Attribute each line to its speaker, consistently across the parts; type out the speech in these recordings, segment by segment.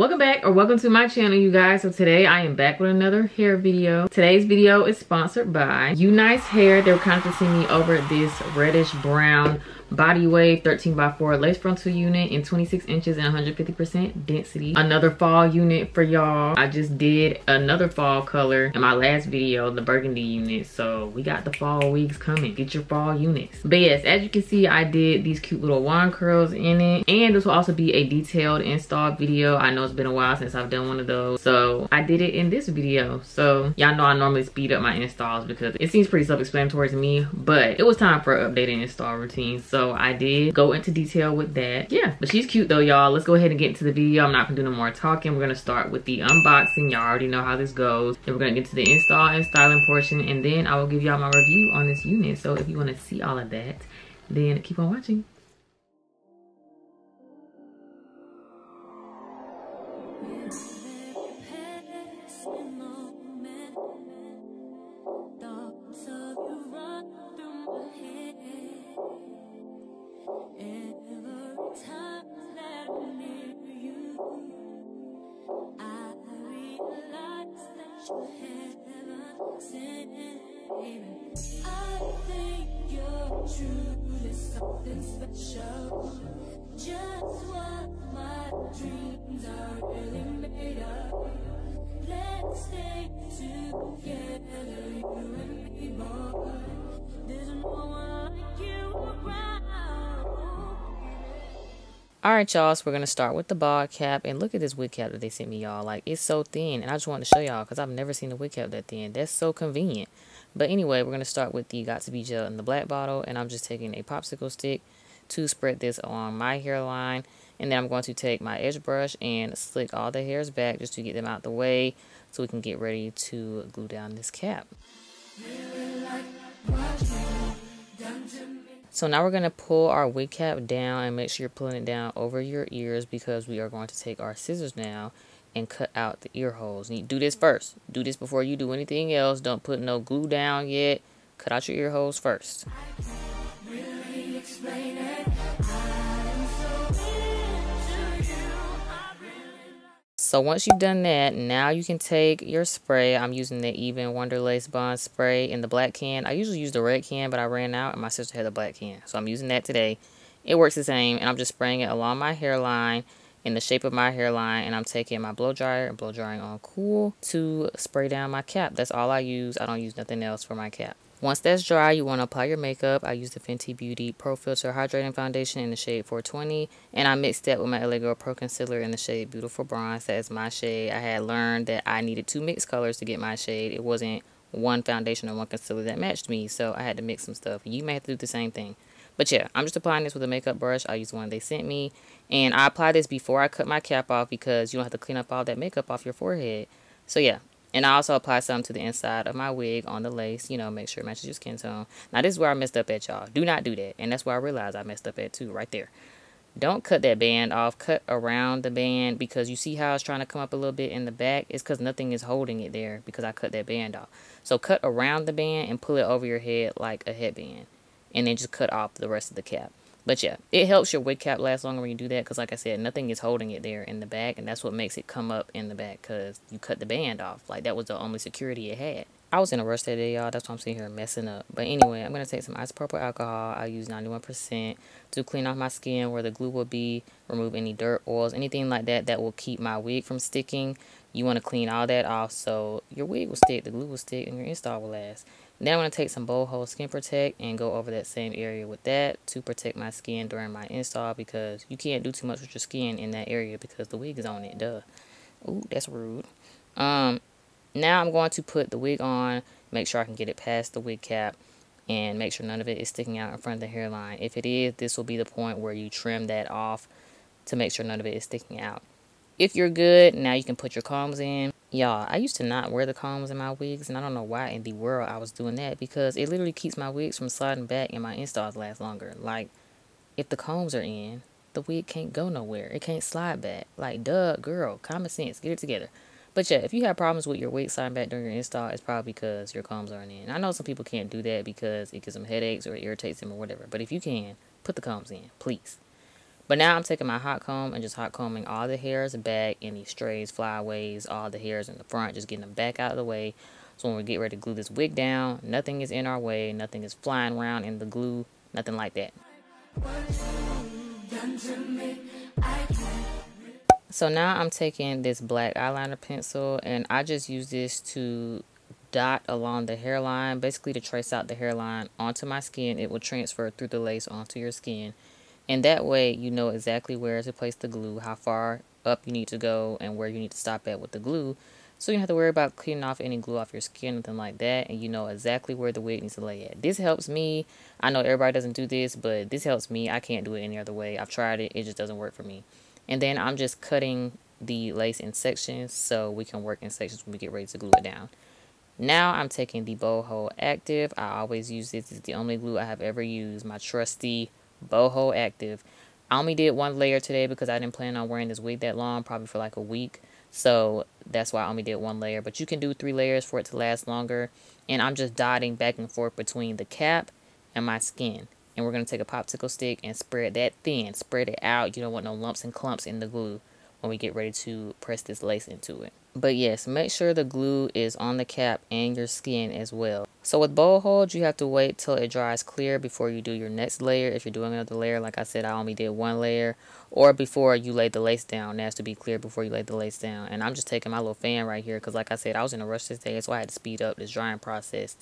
Speaker 1: welcome back or welcome to my channel you guys. So today i am back with another hair video. Today's video is sponsored by Unice hair. They were contacting me over this reddish brown body wave 13 by 4 lace frontal unit in 26 inches and 150 percent density. Another fall unit for y'all. I just did another fall color in my last video the burgundy unit. So we got the fall wigs coming. Get your fall units. But yes as you can see i did these cute little wand curls in it. And this will also be a detailed install video. I know it's been a while since i've done one of those. So i did it in this video. So y'all know i normally speed up my installs because it seems pretty self-explanatory to me but it was time for updating install routine. So so I did go into detail with that. Yeah, but she's cute though, y'all. Let's go ahead and get into the video. I'm not gonna do no more talking. We're gonna start with the unboxing. Y'all already know how this goes. Then we're gonna get to the install and styling portion and then I will give y'all my review on this unit. So if you wanna see all of that, then keep on watching. Together, you and me, boy. There's no one like you around. Alright y'all, so we're going to start with the bald cap. And look at this wig cap that they sent me y'all. Like, it's so thin. And I just wanted to show y'all because I've never seen a wig cap that thin. That's so convenient. But anyway, we're going to start with the Got2b Gel in the black bottle. And I'm just taking a popsicle stick to spread this on my hairline. And then I'm going to take my edge brush and slick all the hairs back just to get them out of the way so we can get ready to glue down this cap. So now we're going to pull our wig cap down and make sure you're pulling it down over your ears because we are going to take our scissors now and cut out the ear holes. And do this first. Do this before you do anything else. Don't put no glue down yet. Cut out your ear holes first. So once you've done that, now you can take your spray. I'm using the Ebin Wonder Lace Bond spray in the black can. I usually use the red can, but I ran out and my sister had the black can. So I'm using that today. It works the same, and I'm just spraying it along my hairline in the shape of my hairline and I'm taking my blow dryer and blow drying on cool to spray down my cap. That's all I use. I don't use nothing else for my cap. Once that's dry, you want to apply your makeup. I use the Fenty Beauty Pro Filt'r Hydrating Foundation in the shade 420. And I mixed that with my LA Girl Pro Concealer in the shade Beautiful Bronze. That is my shade. I had learned that I needed two mixed colors to get my shade. It wasn't one foundation or one concealer that matched me. So I had to mix some stuff. You may have to do the same thing. But yeah, I'm just applying this with a makeup brush. I use one they sent me. And I apply this before I cut my cap off because you don't have to clean up all that makeup off your forehead. So yeah, and I also apply some to the inside of my wig on the lace, you know, make sure it matches your skin tone. Now, this is where I messed up at, y'all. Do not do that. And that's where I realized I messed up at, too, right there. Don't cut that band off. Cut around the band because you see how it's trying to come up a little bit in the back? It's because nothing is holding it there because I cut that band off. So cut around the band and pull it over your head like a headband and then just cut off the rest of the cap. But yeah, it helps your wig cap last longer when you do that because like I said, nothing is holding it there in the back and that's what makes it come up in the back because you cut the band off. Like that was the only security it had. I was in a rush that day, y'all. That's why I'm sitting here messing up. But anyway, I'm going to take some isopropyl alcohol. I use 91% to clean off my skin where the glue will be, remove any dirt, oils, anything like that that will keep my wig from sticking. You want to clean all that off so your wig will stick, the glue will stick, and your install will last. Then I'm going to take some Bold Hold Skin Protect and go over that same area with that to protect my skin during my install because you can't do too much with your skin in that area because the wig is on it. Duh. Ooh, that's rude. Um, now I'm going to put the wig on, make sure I can get it past the wig cap, and make sure none of it is sticking out in front of the hairline. If it is, this will be the point where you trim that off to make sure none of it is sticking out. If you're good, now you can put your combs in. Y'all, I used to not wear the combs in my wigs, and I don't know why in the world I was doing that because it literally keeps my wigs from sliding back and my installs last longer. Like, if the combs are in, the wig can't go nowhere. It can't slide back. Like, duh, girl, common sense, get it together. But yeah, if you have problems with your wig sliding back during your install, it's probably because your combs aren't in. I know some people can't do that because it gives them headaches or it irritates them or whatever. But if you can, put the combs in, please. But now I'm taking my hot comb and just hot combing all the hairs back, any strays, flyaways, all the hairs in the front, just getting them back out of the way. So when we get ready to glue this wig down, nothing is in our way, nothing is flying around in the glue, nothing like that. So now I'm taking this black eyeliner pencil and I just use this to dot along the hairline, basically to trace out the hairline onto my skin. It will transfer through the lace onto your skin. And that way you know exactly where to place the glue, how far up you need to go, and where you need to stop at with the glue. So you don't have to worry about cleaning off any glue off your skin, nothing like that. And you know exactly where the wig needs to lay at. This helps me. I know everybody doesn't do this, but this helps me. I can't do it any other way. I've tried it. It just doesn't work for me. And then I'm just cutting the lace in sections so we can work in sections when we get ready to glue it down. Now I'm taking the Bold Hold Active. I always use this. It's the only glue I have ever used. My trusty Bold Hold Active. I only did one layer today because I didn't plan on wearing this wig that long, probably for like a week. So that's why I only did one layer. But you can do three layers for it to last longer. And I'm just dotting back and forth between the cap and my skin. And we're going to take a popsicle stick and spread that thin. Spread it out. You don't want no lumps and clumps in the glue when we get ready to press this lace into it. But yes, make sure the glue is on the cap and your skin as well. So with Bold Hold, you have to wait till it dries clear before you do your next layer. If you're doing another layer, like I said, I only did one layer. Or before you lay the lace down. It has to be clear before you lay the lace down. And I'm just taking my little fan right here because like I said, I was in a rush this day. So I had to speed up this drying process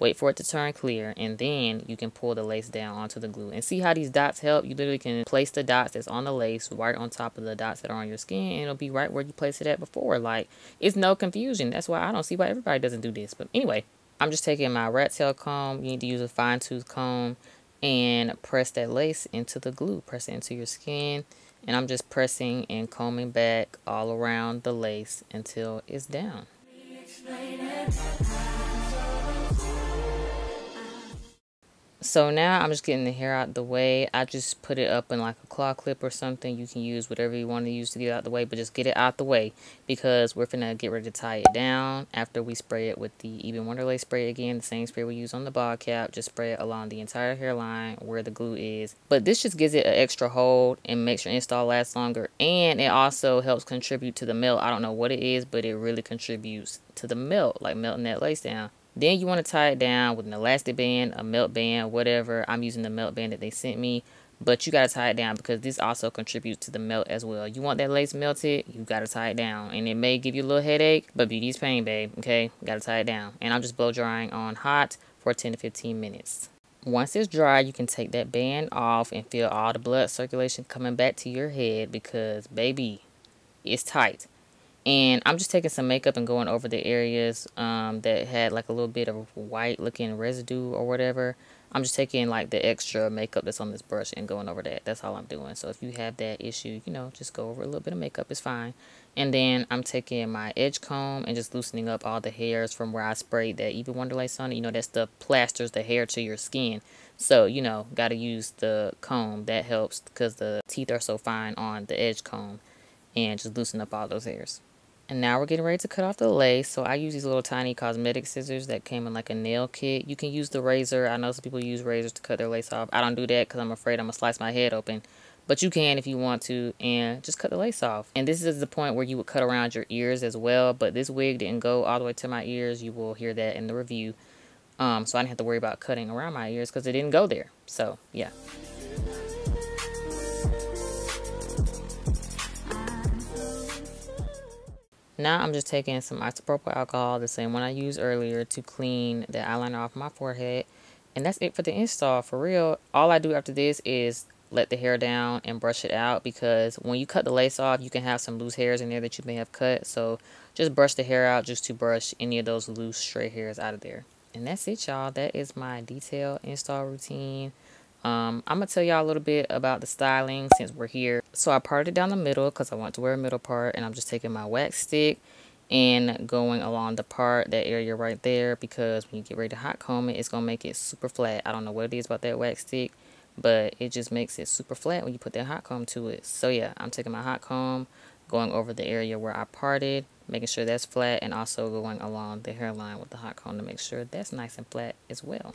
Speaker 1: wait for it to turn clear, and then you can pull the lace down onto the glue. And see how these dots help? You literally can place the dots that's on the lace right on top of the dots that are on your skin, and it'll be right where you placed it at before. Like, it's no confusion. That's why I don't see why everybody doesn't do this. But anyway, I'm just taking my rat tail comb. You need to use a fine tooth comb and press that lace into the glue. Press it into your skin. And I'm just pressing and combing back all around the lace until it's down. So now I'm just getting the hair out the way. I just put it up in like a claw clip or something. You can use whatever you want to use to get out the way, but just get it out the way because we're finna get ready to tie it down after we spray it with the Ebin Wonderlace spray again, the same spray we use on the bald cap. Just spray it along the entire hairline where the glue is. But this just gives it an extra hold and makes your install last longer. And it also helps contribute to the melt. I don't know what it is, but it really contributes to the melt, like melting that lace down. Then you want to tie it down with an elastic band, a melt band, whatever. I'm using the melt band that they sent me. But you got to tie it down because this also contributes to the melt as well. You want that lace melted, you got to tie it down. And it may give you a little headache, but beauty's pain, babe. Okay? Got to tie it down. And I'm just blow drying on hot for 10 to 15 minutes. Once it's dry, you can take that band off and feel all the blood circulation coming back to your head because, baby, it's tight. And I'm just taking some makeup and going over the areas um, that had like a little bit of white looking residue or whatever. I'm just taking like the extra makeup that's on this brush and going over that. That's all I'm doing. So if you have that issue, you know, just go over a little bit of makeup. It's fine. And then I'm taking my edge comb and just loosening up all the hairs from where I sprayed that Ebin Wonderlace on it. You know, that's the plasters the hair to your skin. So, you know, got to use the comb. That helps because the teeth are so fine on the edge comb. And just loosen up all those hairs. And now we're getting ready to cut off the lace. So I use these little tiny cosmetic scissors that came in like a nail kit. You can use the razor. I know some people use razors to cut their lace off. I don't do that because I'm afraid I'm going to slice my head open. But you can if you want to and just cut the lace off. And this is the point where you would cut around your ears as well. But this wig didn't go all the way to my ears. You will hear that in the review. Um, so I didn't have to worry about cutting around my ears because it didn't go there. So yeah. Now I'm just taking some isopropyl alcohol, the same one I used earlier, to clean the eyeliner off my forehead. And that's it for the install. For real, all I do after this is let the hair down and brush it out because when you cut the lace off, you can have some loose hairs in there that you may have cut. So just brush the hair out just to brush any of those loose stray hairs out of there. And that's it, y'all. That is my detail install routine. Um, I'm going to tell y'all a little bit about the styling since we're here. So I parted down the middle because I want to wear a middle part and I'm just taking my wax stick and going along the part, that area right there because when you get ready to hot comb it, it's going to make it super flat. I don't know what it is about that wax stick, but it just makes it super flat when you put that hot comb to it. So yeah, I'm taking my hot comb, going over the area where I parted, making sure that's flat and also going along the hairline with the hot comb to make sure that's nice and flat as well.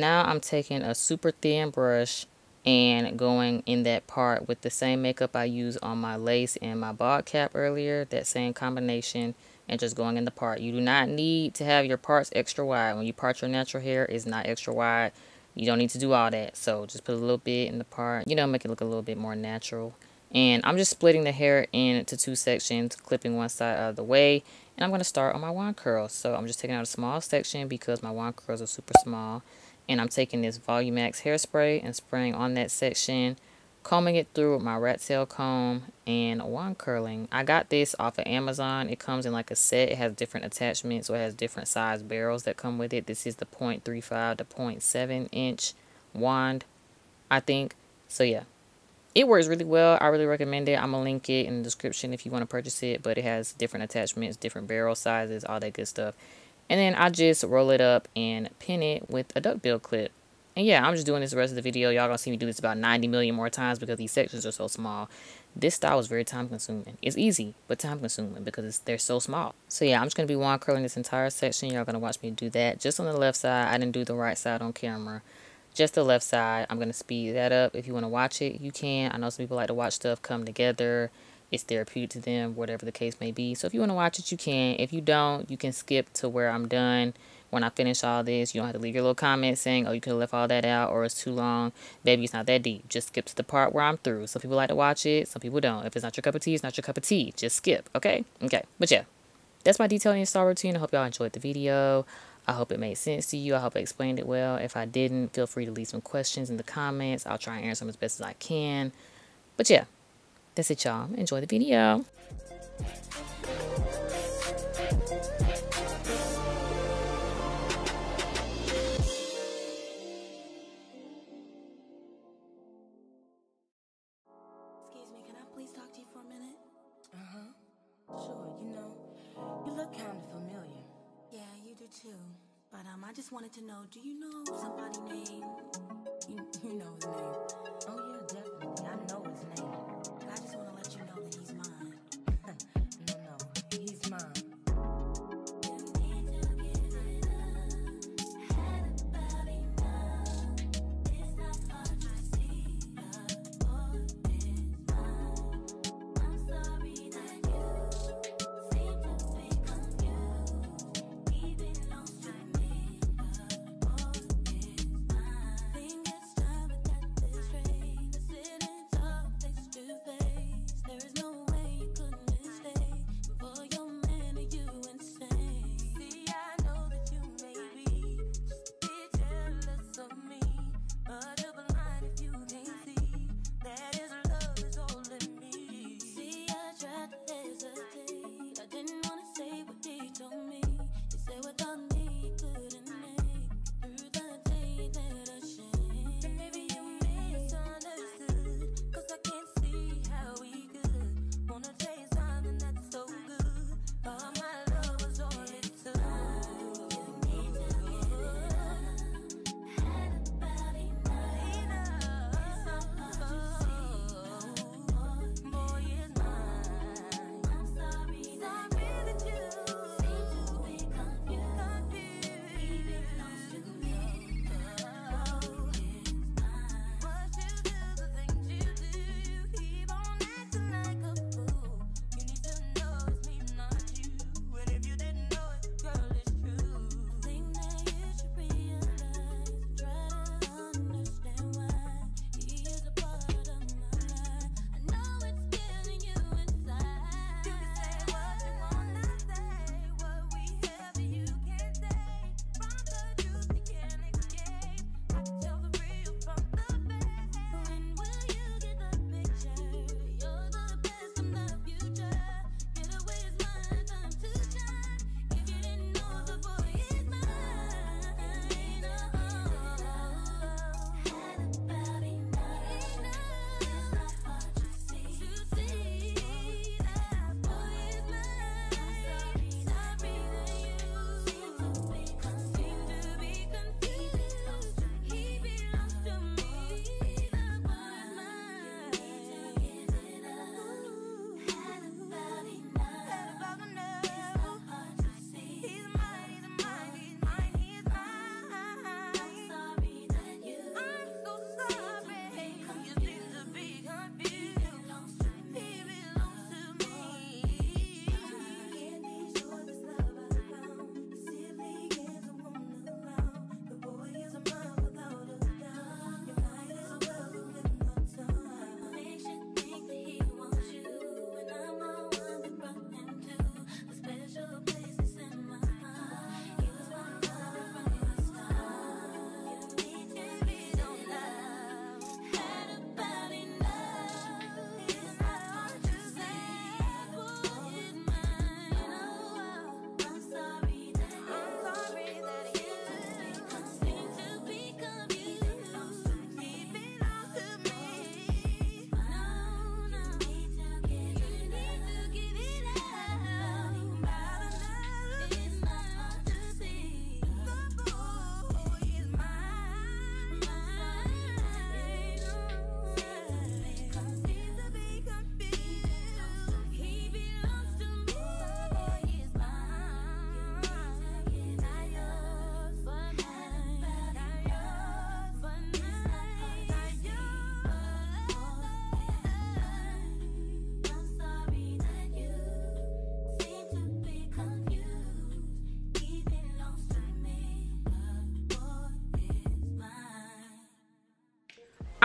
Speaker 1: Now I'm taking a super thin brush and going in that part with the same makeup I used on my lace and my bald cap earlier, that same combination, and just going in the part. You do not need to have your parts extra wide. When you part your natural hair, it's not extra wide. You don't need to do all that. So just put a little bit in the part, you know, make it look a little bit more natural. And I'm just splitting the hair into two sections, clipping one side out of the way. And I'm going to start on my wand curls. So I'm just taking out a small section because my wand curls are super small and I'm taking this Volumax hairspray and spraying on that section, combing it through with my rat tail comb and wand curling. I got this off of Amazon. It comes in like a set. It has different attachments, so it has different size barrels that come with it. This is the 0.35 to 0.7 inch wand, I think. So yeah, it works really well. I really recommend it. I'm going to link it in the description if you want to purchase it, but it has different attachments, different barrel sizes, all that good stuff. And then I just roll it up and pin it with a duckbill clip. And yeah, I'm just doing this the rest of the video. Y'all gonna see me do this about 90 million more times because these sections are so small. This style is very time consuming. It's easy, but time consuming because they're so small. So yeah, I'm just gonna be wand curling this entire section. Y'all gonna watch me do that just on the left side. I didn't do the right side on camera. Just the left side. I'm gonna speed that up. If you wanna watch it, you can. I know some people like to watch stuff come together it's therapeutic to them, whatever the case may be. So if you want to watch it, you can. If you don't, you can skip to where I'm done. When I finish all this, you don't have to leave your little comment saying, oh, you could have left all that out or it's too long. Baby, it's not that deep. Just skip to the part where I'm through. Some people like to watch it. Some people don't. If it's not your cup of tea, it's not your cup of tea. Just skip, okay? Okay. But yeah, that's my detailing and style routine. I hope y'all enjoyed the video. I hope it made sense to you. I hope I explained it well. If I didn't, feel free to leave some questions in the comments. I'll try and answer them as best as I can. But yeah, that's it, y'all. Enjoy the video.
Speaker 2: Excuse me, can I please talk to you for a minute? Sure, you know, you look kind of familiar. Yeah, you do too. But um, I just wanted to know, do you know somebody named... You, you know his name.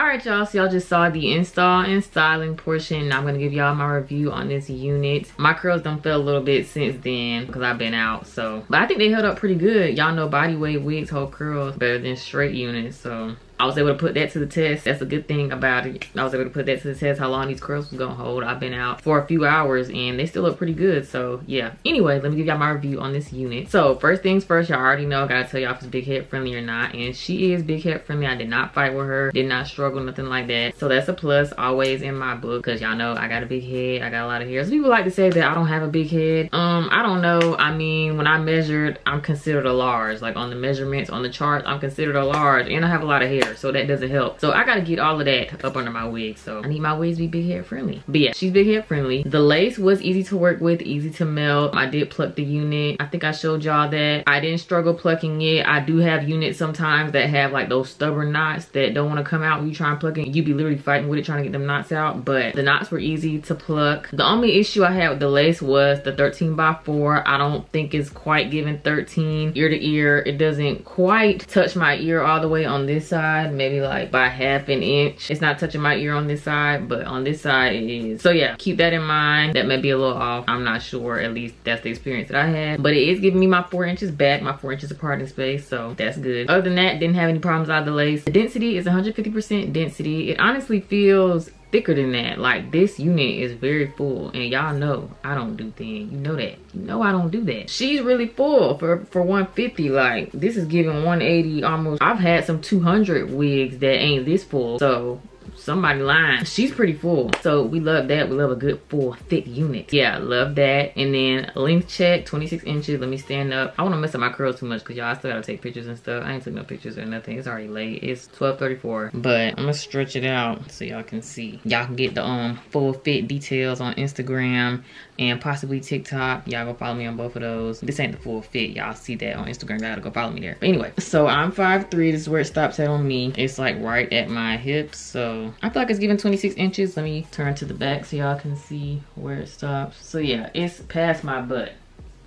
Speaker 1: Right, y'all. So y'all just saw the install and styling portion. I'm gonna give y'all my review on this unit. My curls don't feel a little bit since then because I've been out. So, but I think they held up pretty good. Y'all know body wave wigs hold curls better than straight units. So I was able to put that to the test. That's a good thing about it. I was able to put that to the test, how long these curls was gonna hold. I've been out for a few hours and they still look pretty good. So yeah. Anyway, let me give y'all my review on this unit. So first things first, y'all already know, I gotta tell y'all if it's big head friendly or not. And she is big head friendly. I did not fight with her, did not struggle, nothing like that. So that's a plus always in my book because y'all know I got a big head. I got a lot of hair. So people like to say that I don't have a big head. Um, I don't know. I mean, when I measured, I'm considered a large. Like on the measurements, on the chart, I'm considered a large and I have a lot of hair. So that doesn't help. So I gotta get all of that up under my wig. So I need my wigs to be big hair friendly. But yeah, she's big hair friendly. The lace was easy to work with, easy to melt. I did pluck the unit. I think I showed y'all that. I didn't struggle plucking it. I do have units sometimes that have like those stubborn knots that don't want to come out when you try and pluck it. You be literally fighting with it trying to get them knots out. But the knots were easy to pluck. The only issue I had with the lace was the 13 by 4. I don't think it's quite giving 13 ear to ear. It doesn't quite touch my ear all the way on this side. Maybe like by half an inch. It's not touching my ear on this side, but on this side it is. So yeah, keep that in mind. That may be a little off. I'm not sure. At least that's the experience that I had. But it is giving me my four inches back, my four inches apart in space. So that's good. Other than that, didn't have any problems out of the lace. The density is 150% density. It honestly feels thicker than that. Like this unit is very full and y'all know i don't do thin. You know that. You know i don't do that. She's really full for for 150 like this is giving 180 almost. I've had some 200 wigs that ain't this full so somebody lying. She's pretty full. So we love that. We love a good full thick unit. Yeah love that. And then length check 26 inches. Let me stand up. I want to mess up my curls too much because y'all still gotta take pictures and stuff. I ain't took no pictures or nothing. It's already late. It's 12:34. but i'm gonna stretch it out so y'all can see. Y'all can get the um full fit details on instagram and possibly tiktok. Y'all go follow me on both of those. This ain't the full fit y'all see that on instagram. Y'all gotta go follow me there. But anyway so i'm 5'3 this is where it stops at on me. It's like right at my hips. So I feel like it's giving 26 inches. Let me turn to the back so y'all can see where it stops. So yeah, it's past my butt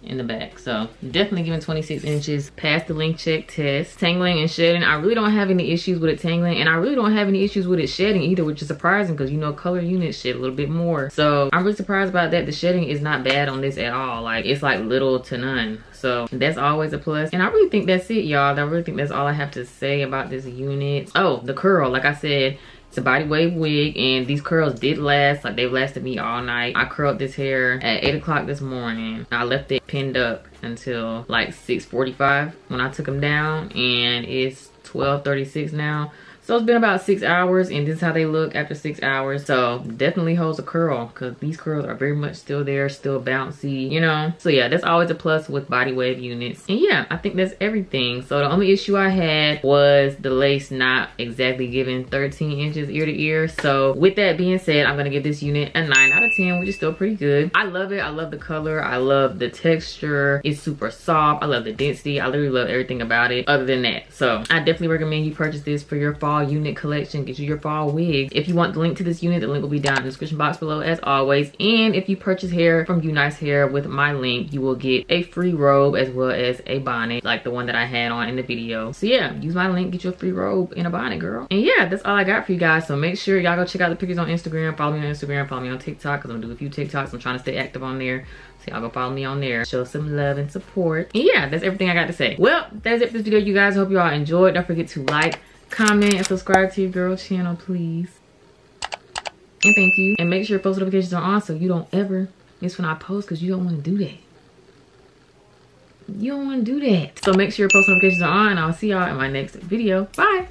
Speaker 1: in the back. So definitely giving 26 inches past the length check test. Tangling and shedding i really don't have any issues with it tangling and i really don't have any issues with it shedding either which is surprising because you know color units shed a little bit more. So i'm really surprised about that. The shedding is not bad on this at all. Like it's like little to none. So that's always a plus. plus. And i really think that's it y'all. I really think that's all i have to say about this unit. Oh the curl. Like i said it's a body wave wig and these curls did last. Like they've lasted me all night. I curled this hair at 8 o'clock this morning. I left it pinned up until like 6.45 when I took them down and it's 12.36 now. So it's been about six hours and this is how they look after six hours. So definitely holds a curl because these curls are very much still there, still bouncy, you know? So yeah, that's always a plus with body wave units. And yeah, I think that's everything. So the only issue I had was the lace not exactly giving 13 inches ear to ear. So with that being said, I'm gonna give this unit a nine out of 10, which is still pretty good. I love it. I love the color. I love the texture. It's super soft. I love the density. I literally love everything about it other than that. So I definitely recommend you purchase this for your fall fall unit collection get you your fall wigs if you want the link to this unit the link will be down in the description box below as always and if you purchase hair from Unice Hair with my link you will get a free robe as well as a bonnet like the one that I had on in the video so yeah use my link get you a free robe and a bonnet girl and yeah that's all I got for you guys so make sure y'all go check out the pictures on Instagram follow me on Instagram follow me on TikTok because I'm gonna do a few TikToks I'm trying to stay active on there so y'all go follow me on there. Show some love and support. And yeah, that's everything I got to say. Well, that's it for this video, you guys. Hope you all enjoyed. Don't forget to like, comment, and subscribe to your girl channel, please. And thank you. And make sure your post notifications are on so you don't ever miss when I post because you don't want to do that. You don't want to do that. So make sure your post notifications are on. I'll see y'all in my next video. Bye.